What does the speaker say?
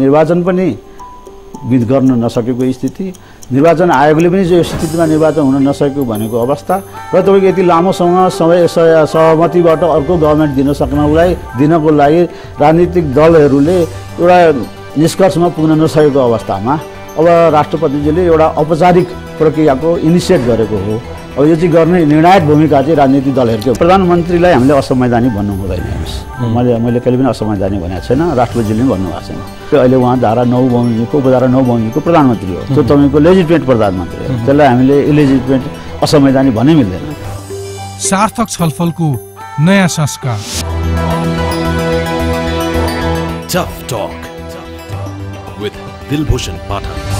निर्वाचन पनि गर्न नसकेको स्थिति निर्वाचन आयोगले पनि जो स्थितिमा निर्वाचन हुन नसकेको भनेको अवस्था र तपाईँको यति लामो समय समय सह- सहमतिबाट अर्को गभर्मेन्ट दिन सक्नलाई दिनको लागि राजनीतिक दलहरूले एउटा निष्कर्षमा पुग्न नसकेको अवस्थामा अब राष्ट्रपतिजीले एउटा औपचारिक प्रक्रियाको इनिसिएट गरेको हो। अब यो चाहिँ गर्ने निर्णायक भूमिका चाहिँ राजनीतिक दलहरूको प्रधानमन्त्रीलाई हामीले असंवैधानिक भन्नु हुँदैन हेर्नुहोस् मैले मैले कहिले पनि असंवैधानिक भनेको छैन। राष्ट्रपतिजीले पनि भन्नुभएको छैन। त्यो अहिले उहाँ धारा नौ बमोजिमको उपधारा नौ बमोजिमको प्रधानमन्त्री हो। त्यो तपाईँको लेजिटिमेट प्रधानमन्त्री हो। त्यसलाई हामीले इलेजिटिमेट असंवैधानिक भन्नै मिल्दैन। सार्थक छलफलको नयाँ संस्कार। Tough Talk with Dilbhushan Pathak.